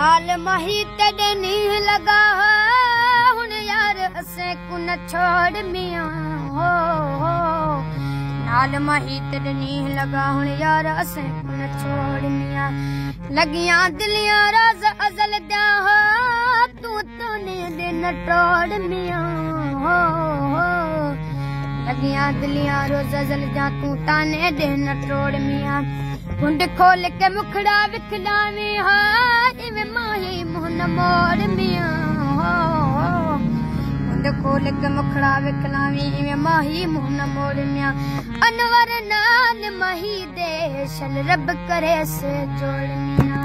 नाल तेरे नीह लगा हुन यार असें को न छोड़ मिया हो हो। नाल माही तेरे नीह लगा हुन यार असें को न छोड़ मिया। लगियां दिलियां राज हो तू तो ने दिन टोड़ मिया हो हो लगियाँ, दिलियाँ, रोज अजल दा तू ताने दिन टोड़ मिया। कुंड खोल के मुखड़ा विखलावी हा इवें माही मुहन मोड़ मिया। कुंड खोल के मुखड़ा विखलावी इवें माही मुहन मोड़ मिया। अनवर नाल माही दे शन रब करे से जोड़ मिया।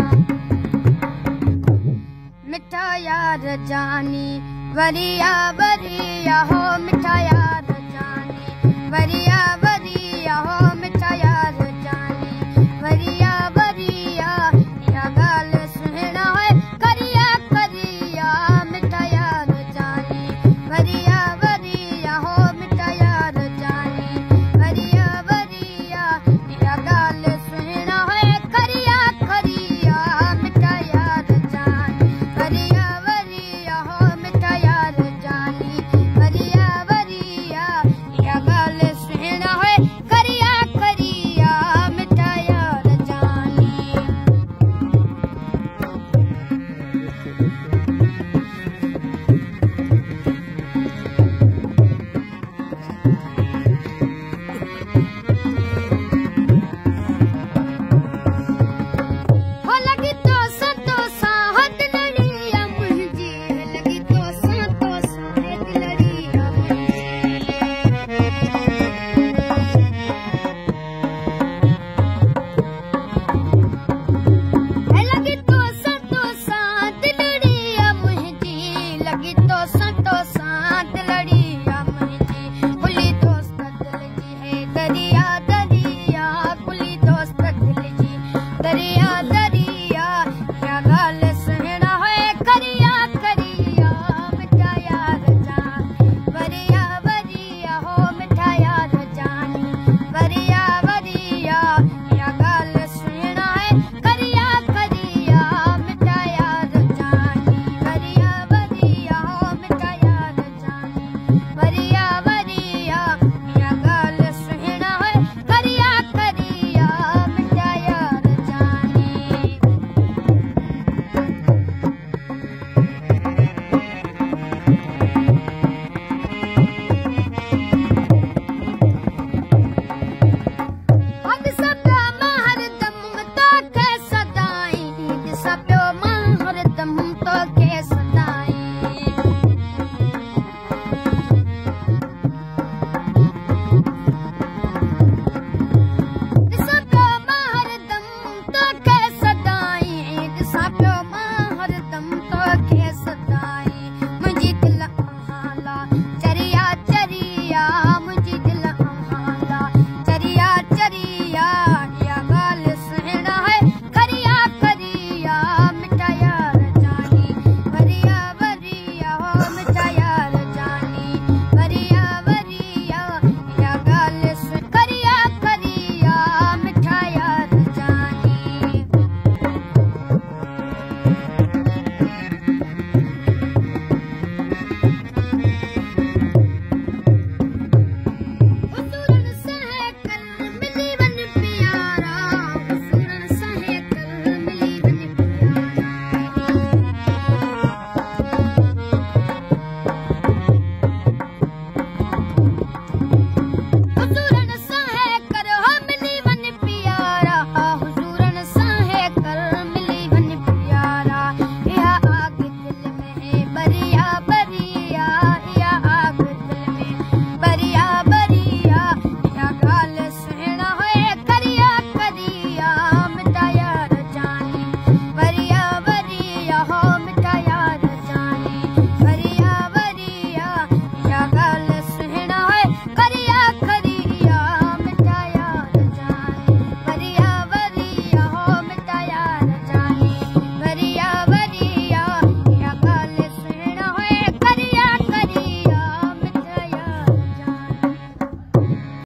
मिठा यार जानी, वरिया वरिया हो मिठा यार। María.